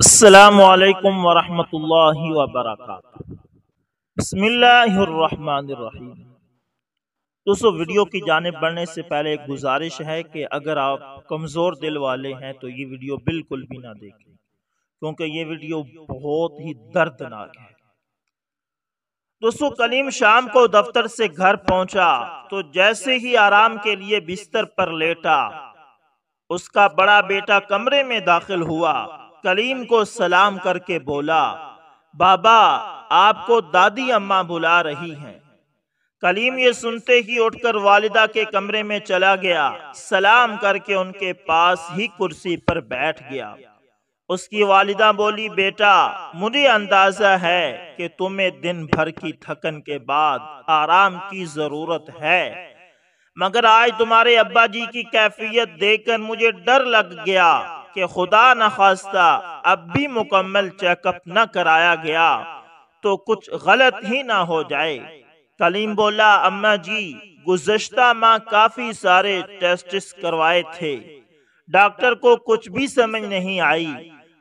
असलकम बसमीम दोस्तों, वीडियो की जानब बढ़ने से पहले एक गुजारिश है कि अगर आप कमज़ोर दिल वाले हैं तो ये वीडियो बिल्कुल भी ना देखें, क्योंकि ये वीडियो बहुत ही दर्दनाक है। दोस्तों, कलीम शाम को दफ्तर से घर पहुँचा तो जैसे ही आराम के लिए बिस्तर पर लेटा, उसका बड़ा बेटा कमरे में दाखिल हुआ। कलीम को सलाम करके बोला, बाबा, आपको दादी अम्मा बुला रही हैं। कलीम ये सुनते ही उठकर वालिदा के कमरे में चला गया। सलाम करके उनके पास ही कुर्सी पर बैठ गया। उसकी वालिदा बोली, बेटा, मुझे अंदाज़ा है कि तुम्हें दिन भर की थकन के बाद आराम की ज़रूरत है। मगर आज तुम्हारे अब्बा जी की कैफियत देखकर मुझे डर लग गया। कि खुदा न खास्ता, अब भी मुकम्मल चेकअप न कराया गया तो कुछ गलत ही ना हो जाए। कलीम बोला, अम्मा जी, गुजश्ता माह काफ़ी सारे टेस्ट करवाए थे। डॉक्टर को कुछ भी समझ नहीं आई।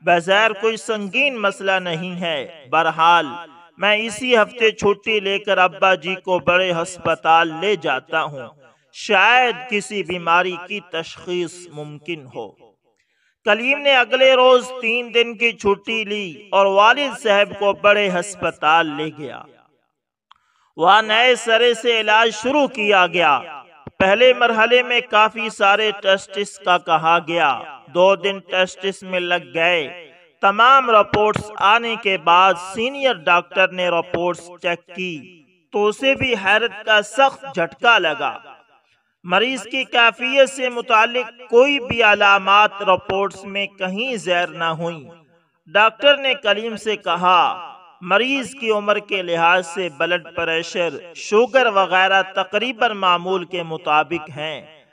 बगैर कोई संगीन मसला नहीं है। बहरहाल, मैं इसी हफ़्ते छुट्टी लेकर अब्बा जी को बड़े अस्पताल ले जाता हूँ। शायद किसी बीमारी की तशखीस मुमकिन हो। कलीम ने अगले रोज तीन दिन की छुट्टी ली और वालिद साहब को बड़े हस्पताल ले गया। वहाँ नए सरे से इलाज शुरू किया गया। पहले मरहले में काफ़ी सारे टेस्टिस का कहा गया। दो दिन टेस्टिस में लग गए। तमाम रिपोर्ट्स आने के बाद सीनियर डॉक्टर ने रिपोर्ट्स चेक की। तो उसे भी हैरत का सख्त झटका लगा। मरीज़ की कैफियत से मुतालिक कोई भी अलामत रिपोर्ट्स में कहीं जैर न हुई। डॉक्टर ने कलीम से कहा, मरीज़ की उम्र के लिहाज से ब्लड प्रेशर, शुगर वगैरह तकरीबन मामूल के मुताबिक हैं।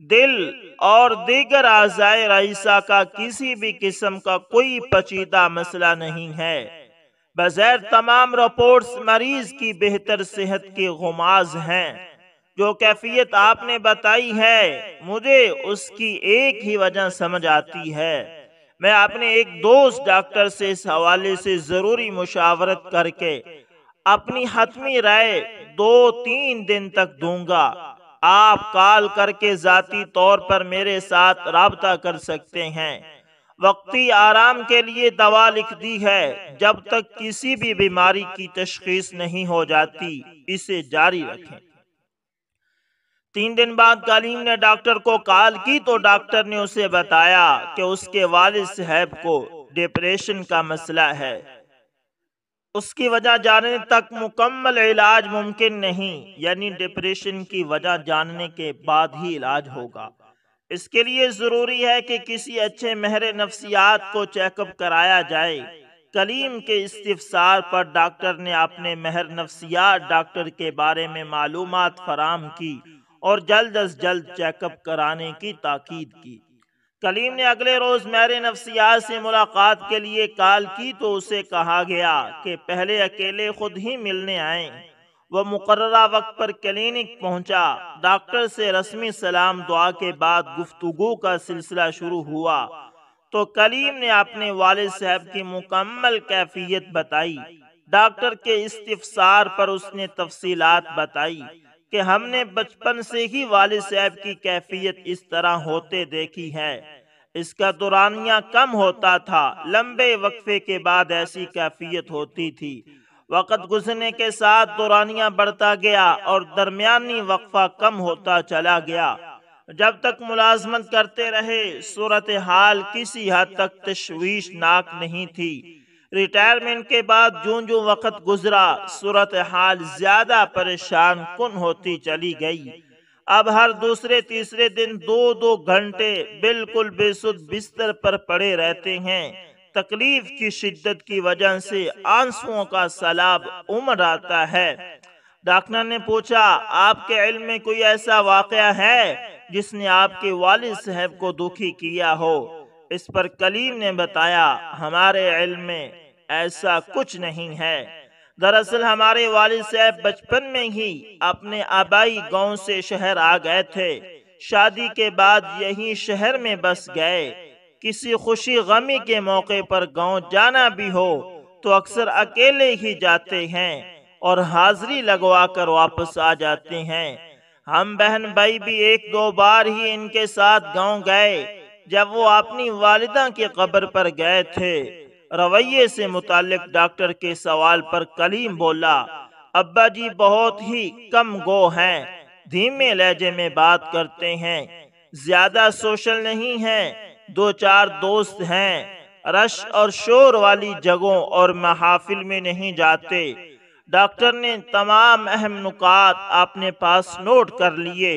दिल और दीगर आजाए रईसा का किसी भी किस्म का कोई पचीदा मसला नहीं है। बगैर तमाम रिपोर्ट्स मरीज़ की बेहतर सेहत की गुमाज हैं। जो कैफियत आपने बताई है, मुझे उसकी एक ही वजह समझ आती है। मैं अपने एक दोस्त डॉक्टर से इस हवाले से ज़रूरी मुशावरत करके अपनी हतमी राय दो तीन दिन तक दूँगा। आप कॉल करके जाती तौर पर मेरे साथ रबता कर सकते हैं। वक्ती आराम के लिए दवा लिख दी है, जब तक किसी भी बीमारी की तशखीस नहीं हो जाती, इसे जारी रखें। तीन दिन बाद कलीम ने डॉक्टर को कॉल की तो डॉक्टर ने उसे बताया कि उसके वालिद साहब को डिप्रेशन का मसला है। उसकी वजह जानने तक मुकम्मल इलाज मुमकिन नहीं, यानी डिप्रेशन की वजह जानने के बाद ही इलाज होगा। इसके लिए ज़रूरी है कि किसी अच्छे महर नफ्सियात को चेकअप कराया जाए। कलीम के इस्तफसार पर डॉक्टर ने अपने महर नफ्सियात डॉक्टर के बारे में मालूम फराम की और जल्द अज जल्द चेकअप कराने की ताकीद की। कलीम ने अगले रोज मेरे नफ्सियात से मुलाकात के लिए कॉल की तो उसे कहा गया कि पहले अकेले खुद ही मिलने आए। वह मुकर्रा वक्त पर क्लिनिक पहुँचा। डॉक्टर से रस्मी सलाम दुआ के बाद गुफ्तगु का सिलसिला शुरू हुआ। तो कलीम ने अपने वालिद साहब की मुकम्मल कैफियत बताई। डॉक्टर के इस्तफसार पर उसने तफसीलात बताई। कि हमने बचपन से ही वालिद साहब की कैफियत इस तरह होते देखी है। इसका दुरानिया कम होता था। लंबे वक्फे के बाद ऐसी कैफियत होती थी। वक़्त गुजरने के साथ दुरानिया बढ़ता गया और दरमियानी वक्फा कम होता चला गया। जब तक मुलाजमत करते रहे, सूरत हाल किसी हद तक तशवीशनाक नहीं थी। रिटायरमेंट के बाद जो जो वक्त गुजरा, सूरत हाल ज़्यादा परेशान कन होती चली गई। अब हर दूसरे तीसरे दिन दो दो घंटे बिल्कुल बेसुध बिस्तर पर पड़े रहते हैं। तकलीफ़ की शिद्दत की वजह से आंसुओं का सैलाब उमड़ आता है। डॉक्टर ने पूछा, आपके इल्म में कोई ऐसा वाकया है जिसने आपके वालिद साहब को दुखी किया हो? इस पर कलीम ने बताया, हमारे इल्म में ऐसा कुछ नहीं है। दरअसल हमारे वालिद साहब बचपन में ही अपने आबाई गाँव से शहर आ गए थे। शादी के बाद यही शहर में बस गए। किसी खुशी गमी के मौके पर गाँव जाना भी हो तो अक्सर अकेले ही जाते हैं और हाजिरी लगवा कर वापस आ जाते हैं। हम बहन भाई भी एक दो बार ही इनके साथ गाँव गए। जब वो अपनी वालिदा की कब्र पर गए थे, रवैये से मुतालिक डॉक्टर के सवाल पर कलीम बोला, अब्बा जी बहुत ही कम गो हैं, धीमे लहजे में बात करते हैं, ज़्यादा सोशल नहीं है दो चार दोस्त हैं, रश और शोर वाली जगहों और महाफिल में नहीं जाते। डॉक्टर ने तमाम अहम नुकात अपने पास नोट कर लिए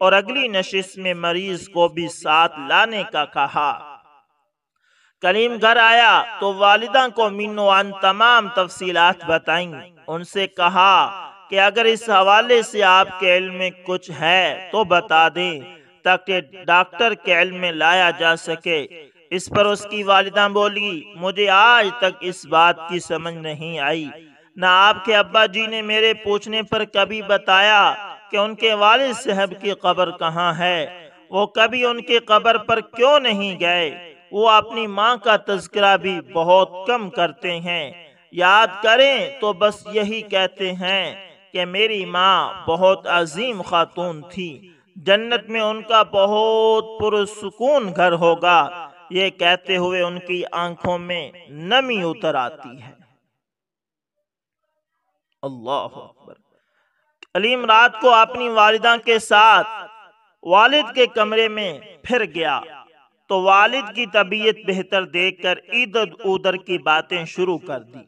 और अगली नशिश में मरीज़ को भी साथ लाने का कहा। कलीम घर आया तो वालिदा को मिनोआन तमाम तफसीलात बताई। उनसे कहा कि अगर इस हवाले से आपके इल्म में कुछ है तो बता दें, ताकि डॉक्टर के में लाया जा सके। इस पर उसकी वालिदा बोली, मुझे आज तक इस बात की समझ नहीं आई। न आपके अब्बा जी ने मेरे पूछने पर कभी बताया कि उनके वालिद साहब की कब्र कहाँ है? वो कभी उनके कब्र पर क्यों नहीं गए? वो अपनी माँ का तस्करा भी बहुत कम करते हैं। याद करें तो बस यही कहते हैं कि मेरी माँ बहुत अजीम खातून थी। जन्नत में उनका बहुत पुरसकून घर होगा। ये कहते हुए उनकी आँखों में नमी उतर आती है। अल्लाह अकबर। अलीम रात को अपनी वालिदा के साथ वालिद के कमरे में फिर गया। तो वालिद की तबीयत बेहतर देखकर इधर उधर की बातें शुरू कर दी।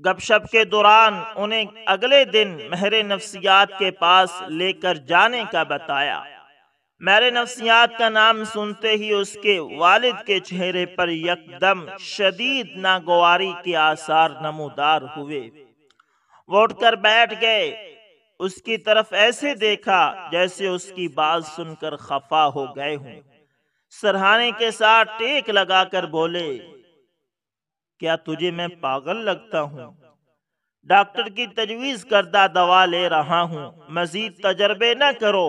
गपशप के दौरान उन्हें अगले दिन महर नफ्सियात के पास लेकर जाने का बताया। मेरे नफ्सियात का नाम सुनते ही उसके वालिद के चेहरे पर यकदम शदीद नागवारी के आसार नमोदार हुए। वो उठकर बैठ गए। उसकी तरफ़ ऐसे देखा जैसे उसकी बात सुनकर खफा हो गए हों। सरहाने के साथ टेक लगाकर बोले, क्या तुझे मैं पागल लगता हूँ? डॉक्टर की तजवीज करदा दवा ले रहा हूँ। मजीद तजर्बे न करो।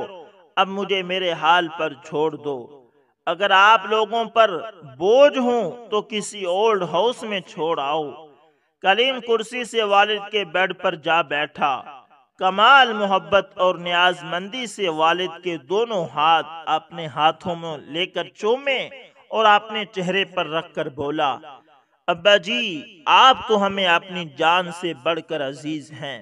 अब मुझे मेरे हाल पर छोड़ दो। अगर आप लोगों पर बोझ हूँ तो किसी ओल्ड हाउस में छोड़ आओ। कलीम कुर्सी से वालिद के बेड पर जा बैठा। कमाल, मोहब्बत और न्याजमंदी से वालिद के दोनों हाथ अपने हाथों में लेकर चूमे और अपने चेहरे पर रखकर बोला, अब्बा जी, आप तो हमें अपनी जान से बढ़कर अज़ीज़ हैं।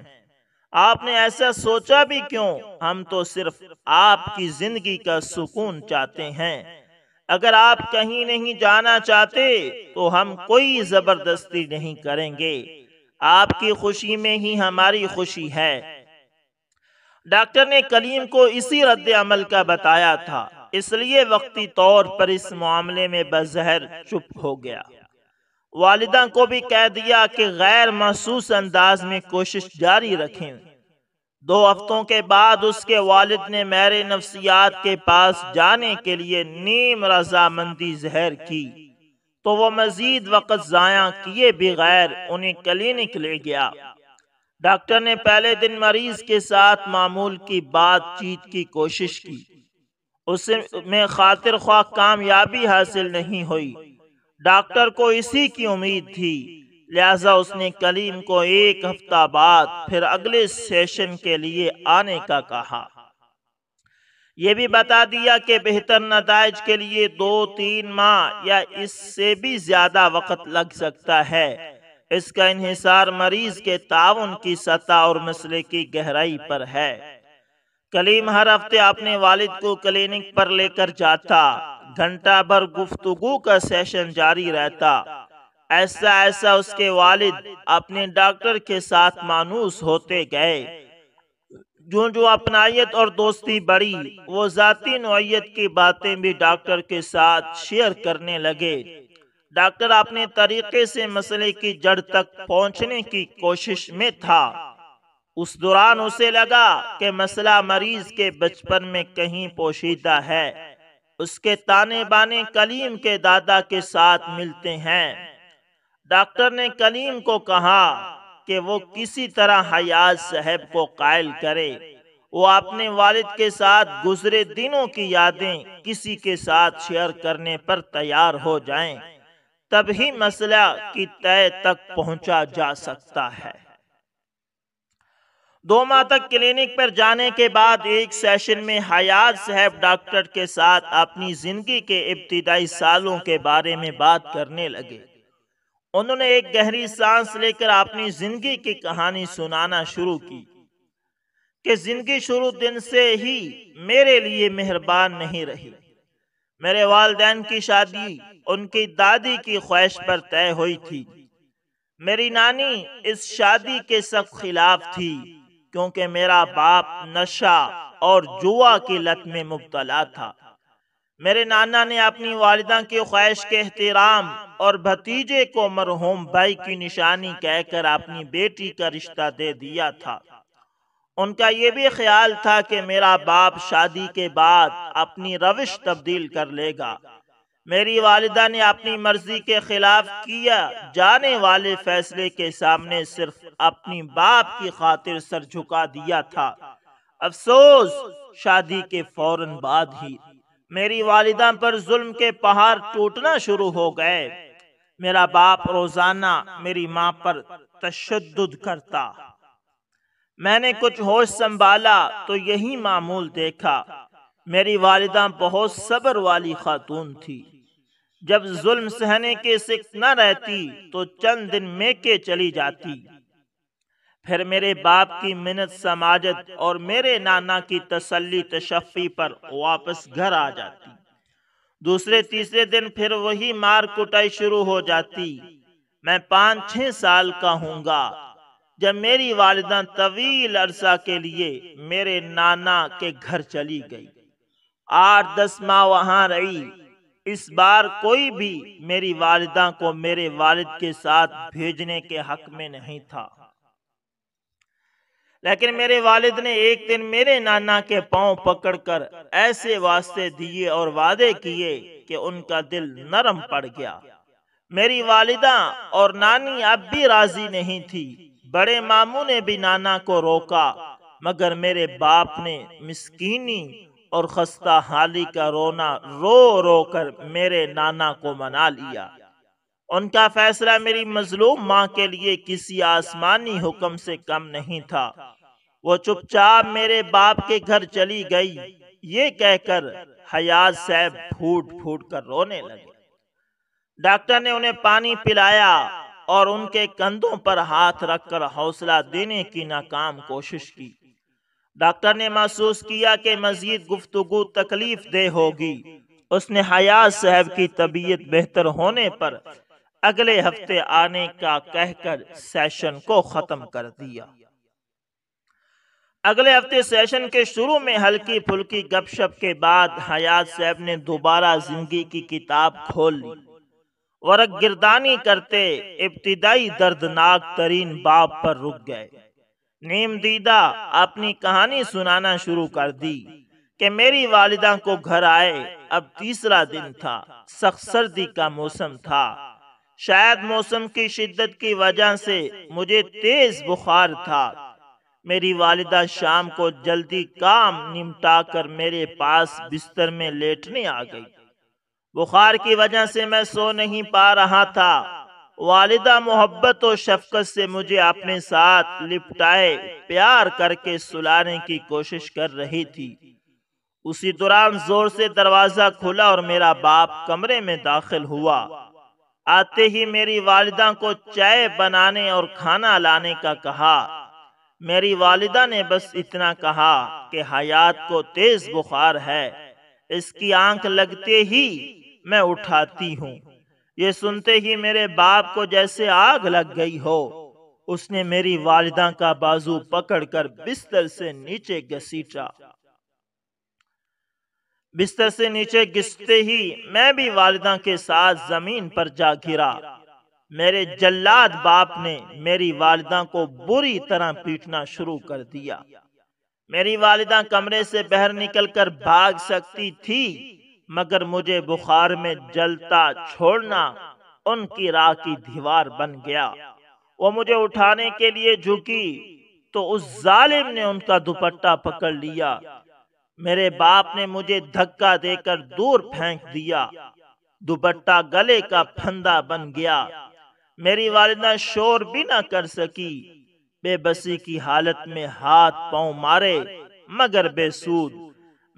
आपने ऐसा सोचा भी क्यों? हम तो सिर्फ़ आपकी ज़िंदगी का सुकून चाहते हैं। अगर आप कहीं नहीं जाना चाहते तो हम कोई ज़बरदस्ती नहीं करेंगे। आपकी खुशी में ही हमारी खुशी है। डॉक्टर ने कलीम को इसी रद्द अमल का बताया था। इसलिए वक्ती तौर पर इस मामले में बजहर चुप हो गया। वालिदा को भी कह दिया कि गैर महसूस अंदाज में कोशिश जारी रखें। दो हफ्तों के बाद उसके वालिद ने मेरे नफ्सियात के पास जाने के लिए नीम रजामंदी जहर की। तो वो मजीद वक़्त ज़ाया किए बगैर उन्हें क्लिनिक ले गया। डॉक्टर ने पहले दिन मरीज़ के साथ मामूल की बातचीत की कोशिश की। उसे में खातिर ख्वाह कामयाबी हासिल नहीं हुई। डॉक्टर को इसी की उम्मीद थी, लिहाजा उसने कलीम को एक हफ़्ता बाद फिर अगले सेशन के लिए आने का कहा। यह भी बता दिया कि बेहतर नतज के लिए दो तीन माह या इससे भी ज़्यादा वक्त लग सकता है। इसका इहिसार मरीज़ के ताउन की सतह और मसले की गहराई पर है। कलीम हर हफ़्ते अपने वालिद को क्लिनिक पर लेकर जाता, घंटा भर गुफ्तगु का सेशन जारी रहता। ऐसा ऐसा उसके वालिद अपने डॉक्टर के साथ मानूस होते गए। जो जो अपनायत और दोस्ती बढ़ी वो जाती नोयत की बातें भी डॉक्टर के साथ शेयर करने लगे। डॉक्टर अपने तरीके से मसले की जड़ तक पहुँचने की कोशिश में था। उस दौरान उसे लगा कि मसला मरीज़ के बचपन में कहीं पोशीदा है। उसके ताने बाने कलीम के दादा के साथ मिलते हैं। डॉक्टर ने कलीम को कहा कि वो किसी तरह हयाज साहब को कायल करे। वो अपने वालिद के साथ गुजरे दिनों की यादें किसी के साथ शेयर करने पर तैयार हो जाएँ, तभी मसला की तय तक पहुँचा जा सकता है। दो माह तक क्लिनिक पर जाने के बाद एक सेशन में हयात साहब डॉक्टर के साथ अपनी ज़िंदगी के इब्तदाई सालों के बारे में बात करने लगे। उन्होंने एक गहरी सांस लेकर अपनी ज़िंदगी की कहानी सुनाना शुरू की। कि। ज़िंदगी शुरू दिन से ही मेरे लिए मेहरबान नहीं रही। मेरे वालदेन की शादी उनकी दादी की ख्वाहिश पर तय हुई थी। मेरी नानी इस शादी के सख्त खिलाफ थी, क्योंकि मेरा बाप नशा और जुआ की लत में मुबतला था। मेरे नाना ने अपनी वालिदा की ख्वाहिश के एहतराम और भतीजे को मरहूम भाई की निशानी कहकर अपनी बेटी का रिश्ता दे दिया था। उनका ये भी ख्याल था कि मेरा बाप शादी के बाद अपनी रविश तब्दील कर लेगा। मेरी वालिदा ने अपनी मर्ज़ी के खिलाफ किया। जाने वाले फैसले के सामने सिर्फ़ अपनी बाप की खातिर सर झुका दिया था। अफसोस, शादी के फ़ौरन बाद ही मेरी वालिदा पर जुल्म के पहाड़ टूटना शुरू हो गए। मेरा बाप रोज़ाना मेरी माँ पर तशद करता। मैंने कुछ होश संभाला तो यही मामूल देखा। मेरी वालिदा बहुत सब्र वाली खातून थी। जब जुल्म सहने के सिख न रहती तो चंद दिन मेके चली जाती। फिर मेरे बाप की मिन्नत समाजत और मेरे नाना की तसल्ली तशफ़ी पर वापस घर आ जाती। दूसरे तीसरे दिन फिर वही मार कुटाई शुरू हो जाती। मैं पाँच छह साल का हूँगा। जब मेरी वालिदा तवील अरसा के लिए मेरे नाना के घर चली गई। आठ दस माह वहाँ रही। इस बार कोई भी मेरी वालिदा को मेरे वालिद के साथ भेजने के हक में नहीं था। लेकिन मेरे वालिद ने एक दिन मेरे नाना के पाँव पकड़कर ऐसे वास्ते दिए और वादे किए कि उनका दिल नरम पड़ गया। मेरी वालिदा और नानी अब भी राज़ी नहीं थी। बड़े मामू ने भी नाना को रोका, मगर मेरे बाप ने मिसकीनी और खस्ता हाली का रोना रो रो कर मेरे नाना को मना लिया। उनका फैसला मेरी मजलूम माँ के लिए किसी आसमानी हुक्म से कम नहीं था। वो चुपचाप मेरे बाप के घर चली गई। ये कहकर हयाज साहब फूट फूट कर रोने लगे। डॉक्टर ने उन्हें पानी पिलाया और उनके कंधों पर हाथ रखकर हौसला देने की नाकाम कोशिश की। डॉक्टर ने महसूस किया कि मजीद गुफ्तगु तकलीफ़ दे होगी। उसने हयात साहब की तबीयत बेहतर होने पर अगले हफ़्ते आने का कहकर सेशन को खत्म कर दिया। अगले हफ़्ते सेशन के शुरू में हल्की फुल्की गपशप के बाद हयात साहब ने दोबारा ज़िंदगी की किताब खोल ली। वर्ग गिरदानी करते इब्तदाई दर्दनाक तरीन बाप पर रुक गए। नीम दीदा, अपनी कहानी सुनाना शुरू कर दी कि मेरी वालिदा को घर आए, अब तीसरा दिन था, सख्त सर्दी का मौसम था। शायद मौसम की शिद्दत की वजह से मुझे तेज बुखार था। मेरी वालिदा शाम को जल्दी काम निमटा कर मेरे पास बिस्तर में लेटने आ गई। बुखार की वजह से मैं सो नहीं पा रहा था वालिदा मोहब्बत और शफकत से मुझे अपने साथ लिपटाए, प्यार करके सुलाने की कोशिश कर रही थी। उसी दौरान ज़ोर से दरवाज़ा खुला और मेरा बाप कमरे में दाखिल हुआ। आते ही मेरी वालिदा को चाय बनाने और खाना लाने का कहा। मेरी वालिदा ने बस इतना कहा कि हयात को तेज बुखार है। इसकी आँख लगते ही मैं उठाती हूँ। ये सुनते ही मेरे बाप को जैसे आग लग गई हो। उसने मेरी वालिदा का बाजू पकड़कर बिस्तर से नीचे घसीटा। बिस्तर से नीचे घिसते ही मैं भी वालिदा के साथ ज़मीन पर जा गिरा। मेरे जल्लाद बाप ने मेरी वालिदा को बुरी तरह पीटना शुरू कर दिया। मेरी वालिदा कमरे से बहर निकलकर भाग सकती थी मगर मुझे बुखार में जलता छोड़ना उनकी राह की दीवार बन गया। वो मुझे उठाने के लिए झुकी तो उस जालिम ने उनका दुपट्टा पकड़ लिया। मेरे बाप ने मुझे धक्का देकर दूर फेंक दिया। दुपट्टा गले का फंदा बन गया। मेरी वालिदा शोर भी ना कर सकी। बेबसी की हालत में हाथ पाँव मारे, मगर बेसूद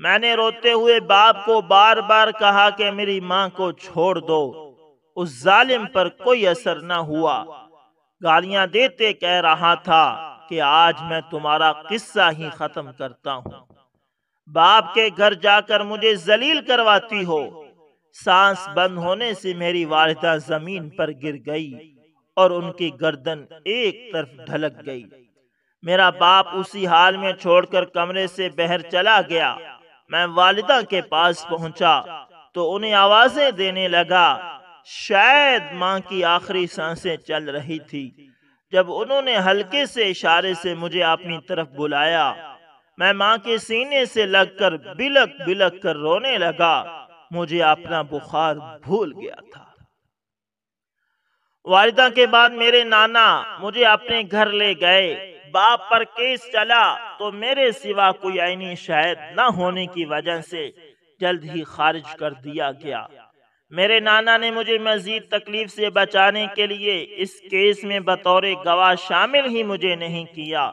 मैंने रोते हुए बाप को बार बार कहा कि मेरी माँ को छोड़ दो। उस जालिम पर कोई असर न हुआ। गालियाँ देते कह रहा था कि आज मैं तुम्हारा किस्सा ही खत्म करता हूँ। बाप के घर जाकर मुझे जलील करवाती हो। सांस बंद होने से मेरी वालिदा ज़मीन पर गिर गई और उनकी गर्दन एक तरफ़ ढलक गई। मेरा बाप उसी हाल में छोड़कर कमरे से बहर चला गया। मैं वालिदा के पास पहुँचा तो उन्हें आवाज़ें देने लगा। शायद माँ की आखिरी साँसें चल रही थी। जब उन्होंने हल्के से इशारे से मुझे अपनी तरफ़ बुलाया, मैं माँ के सीने से लगकर बिलक बिलक कर रोने लगा। मुझे अपना बुखार भूल गया था। वालिदा के बाद मेरे नाना मुझे अपने घर ले गए। बाप पर केस चला तो मेरे सिवा कोई आईनी शायद न होने की वजह से जल्द ही खारिज कर दिया गया। मेरे नाना ने मुझे मजीद तकलीफ़ से बचाने के लिए इस केस में बतौर गवाह शामिल ही मुझे नहीं किया।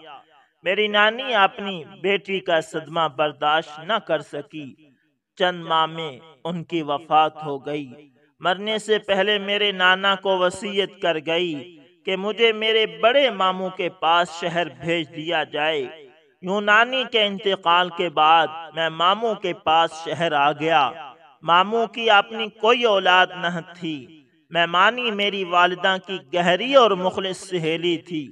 मेरी नानी अपनी बेटी का सदमा बर्दाश्त न कर सकी। चंद माह में उनकी वफात हो गई। मरने से पहले मेरे नाना को वसीयत कर गई। कि मुझे मेरे बड़े मामू के पास शहर भेज दिया जाए। यूँ नानी के इंतकाल के बाद मैं मामू के पास शहर आ गया। मामू की अपनी कोई औलाद न थी। मैं मानी मेरी वालिदा की गहरी और मुखलिस सहेली थी।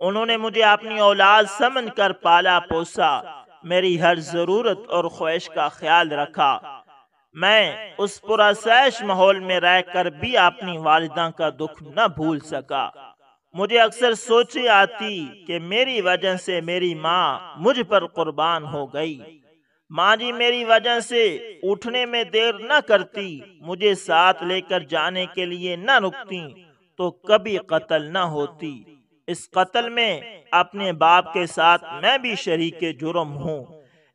उन्होंने मुझे अपनी औलाद समझ कर पाला पोसा। मेरी हर ज़रूरत और ख्वाहिश का ख्याल रखा। मैं उस पुरसैश माहौल में रहकर भी अपनी वालदा का दुख न भूल सका। मुझे अक्सर सोचे आती कि मेरी वजह से मेरी माँ मुझ पर कुर्बान हो गई। माँ जी मेरी वजह से उठने में देर न करती, मुझे साथ लेकर जाने के लिए न रुकती तो कभी कत्ल न होती। इस कत्ल में अपने बाप के साथ मैं भी शरीक जुर्म हूँ।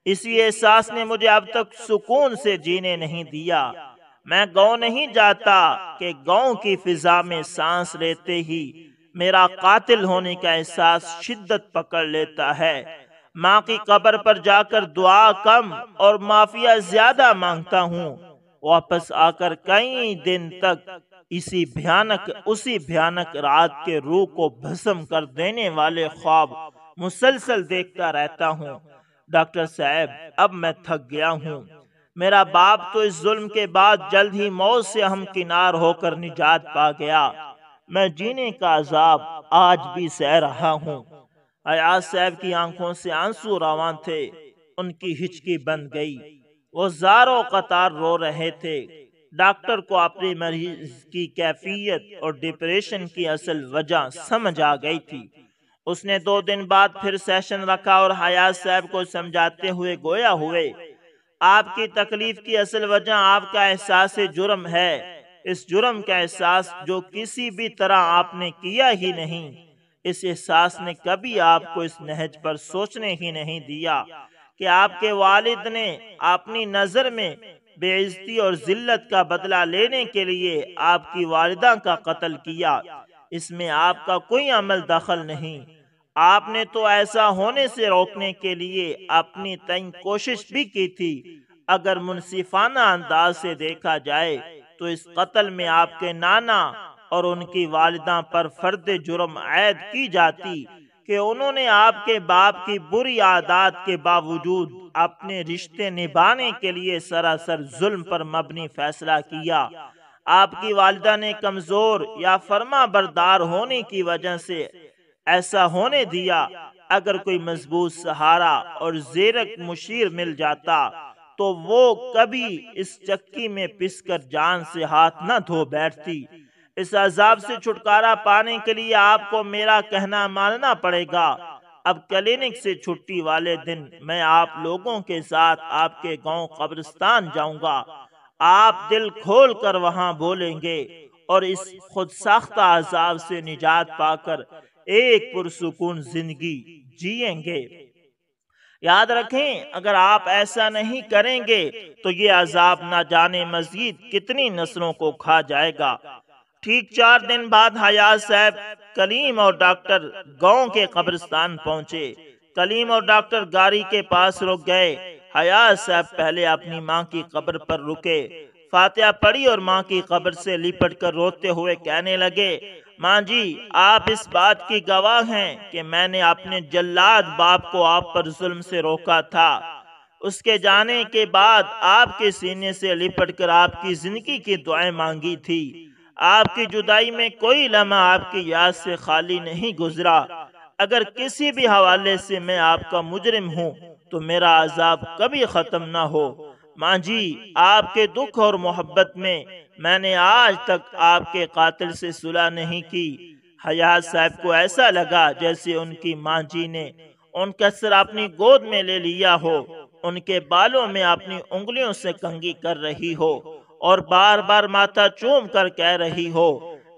इसी एहसास ने मुझे अब तक सुकून से जीने नहीं दिया। मैं गाँव नहीं जाता कि गाँव की फिजा में सांस लेते ही मेरा कातिल होने का एहसास शिद्दत पकड़ लेता है। माँ की कब्र पर जाकर दुआ कम और माफिया ज़्यादा माँगता हूँ। वापस आकर कई दिन तक इसी भयानक, उसी भयानक रात के रूह को भस्म कर देने वाले ख्वाब मुसलसल देखता रहता हूँ। डॉक्टर साहब, अब मैं थक गया हूँ। मेरा बाप तो इस जुल्म के बाद जल्द ही मौत से हम किनार होकर निजात पा गया। मैं जीने का अजाब आज भी सह रहा हूँ। अयाज साहब की आँखों से आँसू रवान थे, उनकी हिचकी बंद गई। वो जारो कतार रो रहे थे। डॉक्टर को अपने मरीज़ की कैफियत और डिप्रेशन की असल वजह समझ आ गई थी। उसने दो दिन बाद फिर सेशन रखा और हयात साहब को समझाते हुए गोया हुए, आपकी तकलीफ़ की असल वजह आपका एहसास जुर्म है। इस जुर्म का एहसास जो किसी भी तरह आपने किया ही नहीं, इस एहसास ने कभी आपको इस नहज पर सोचने ही नहीं दिया कि आपके वालिद ने अपनी नज़र में बेइज्जती और जिल्लत का बदला लेने के लिए आपकी वालिदा का कत्ल किया। इसमें आपका कोई अमल दखल नहीं। आपने तो ऐसा होने से रोकने के लिए अपनी तय कोशिश भी की थी। अगर मुनसिफाना अंदाज से देखा जाए तो इस कत्ल में आपके नाना और उनकी वालिदा पर फर्द जुर्म ऐद की जाती कि उन्होंने आपके बाप की बुरी आदात के बावजूद अपने रिश्ते निभाने के लिए सरासर जुल्म पर मबनी फैसला किया। आपकी वालदा ने कमज़ोर या फर्मा बरदार होने की वजह से ऐसा होने दिया। अगर कोई मज़बूत सहारा और जेरक मुशीर मिल जाता तो वो कभी इस चक्की में पिसकर जान से हाथ न धो बैठती। इस अजाब से छुटकारा पाने के लिए आपको मेरा कहना मानना पड़ेगा। अब क्लिनिक से छुट्टी वाले दिन मैं आप लोगों के साथ आपके गाँव कब्रिस्तान जाऊँगा। आप दिल खोल कर वहाँ बोलेंगे और इस खुद साख्ता अजाब से निजात पाकर एक पुरसकून ज़िंदगी जिएँगे। याद रखें, अगर आप ऐसा नहीं करेंगे तो ये अजाब ना जाने मजीद कितनी नस्लों को खा जाएगा। ठीक चार दिन बाद हयात साहब कलीम और डॉक्टर गाँव के कब्रिस्तान पहुँचे। कलीम और डॉक्टर गाड़ी के पास रुक गए। हयात साहब पहले अपनी माँ की कब्र पर रुके। फातिहा पढ़ी और माँ की कब्र से लिपट कर रोते हुए कहने लगे, माँ जी, आप इस बात की गवाह हैं कि मैंने अपने जल्लाद बाप को आप पर जुल्म से रोका था। उसके जाने के बाद आपके सीने से लिपट कर आपकी ज़िंदगी की दुआएँ मांगी थी। आपकी जुदाई में कोई लम्हा आपकी याद से खाली नहीं गुजरा। अगर किसी भी हवाले से मैं आपका मुजरिम हूँ तो मेरा आजाब कभी खत्म ना हो। माँ जी, आपके दुख और मोहब्बत में मैंने आज तक आपके कातिल से सुलह नहीं की। हयात साहब को ऐसा लगा जैसे उनकी माँ जी ने उनका सर अपनी गोद में ले लिया हो, उनके बालों में अपनी उंगलियों से कंगी कर रही हो और बार बार माथा चूम कर कह रही हो,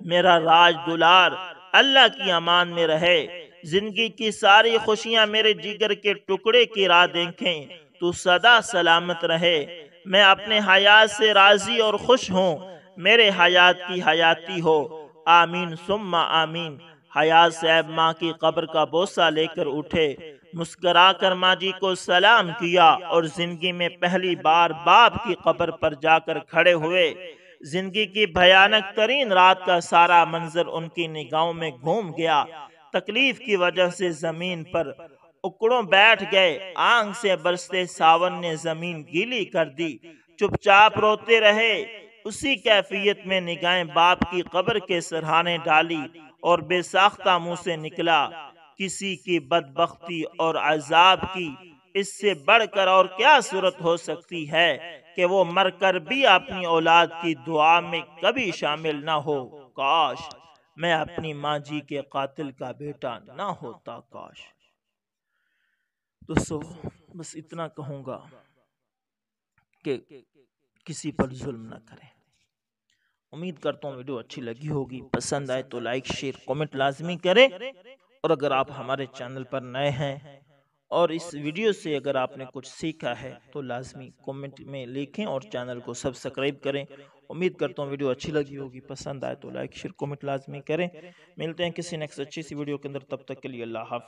मेरा राज दुलार, अल्लाह की अमान में रहे। ज़िंदगी की सारी खुशियाँ मेरे जिगर के टुकड़े की राह देखें। तू सदा सलामत रहे। मैं अपने हयात से राज़ी और खुश हूँ। मेरे हयात की हयाती हो। आमीन, सुम्मा आमीन। हयात साहब माँ की कब्र का बोसा लेकर उठे। मुस्करा कर माँ जी को सलाम किया और ज़िंदगी में पहली बार बाप की कब्र पर जाकर खड़े हुए। ज़िंदगी की भयानक तरीन रात का सारा मंजर उनकी निगाहों में घूम गया। तकलीफ़ की वजह से ज़मीन पर उकड़ों बैठ गए। आंग से बरसते सावन ने ज़मीन गीली कर दी। चुपचाप रोते रहे। उसी कैफियत में निगाहें बाप की कब्र के सरहाने डाली और बेसाख्ता मुँह से निकला। किसी की बदबख्ती और अजाब की इससे बढ़कर और क्या सूरत हो सकती है कि वो मरकर भी अपनी औलाद की दुआ में कभी शामिल ना हो। काश मैं अपनी माँ जी के कातिल का बेटा ना होता, काश। दोस्तों, बस इतना कहूँगा कि किसी पर जुल्म ना करें। उम्मीद करता हूँ वीडियो अच्छी लगी होगी। पसंद आए तो लाइक शेयर कमेंट लाजमी करें। और अगर आप हमारे चैनल पर नए हैं और इस वीडियो से अगर आपने कुछ सीखा है तो लाजमी कमेंट में लिखें और चैनल को सब्सक्राइब करें। उम्मीद करता हूँ वीडियो अच्छी लगी होगी। पसंद आए तो लाइक शेयर कमेंट लाजमी करें। मिलते हैं किसी नेक्स्ट अच्छी सी वीडियो के अंदर। तब तक के लिए अल्लाह हाफि